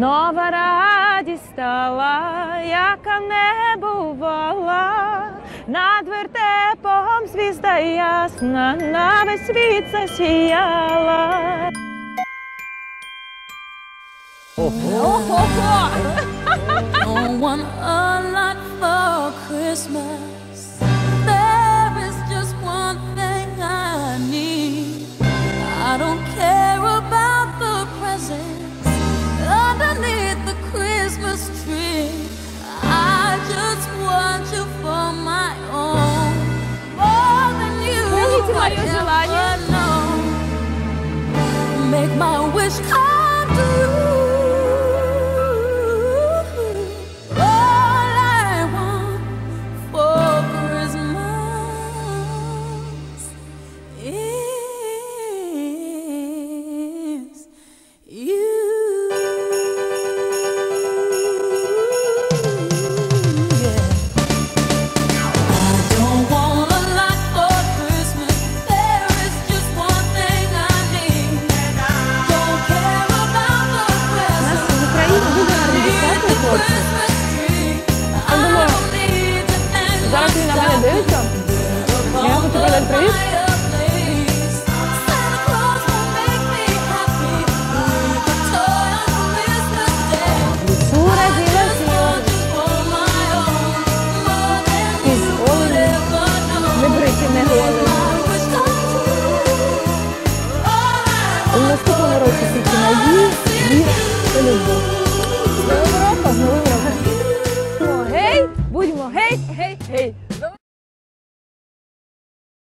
Нова радість стала, яка не бувала, над вертепом звізда ясна, на весь світ засіяла. Ого! No one a for Christmas. желание. Make my wish come true. далі дивиться. Я хочу передати привіт. У наступному році тільки надії,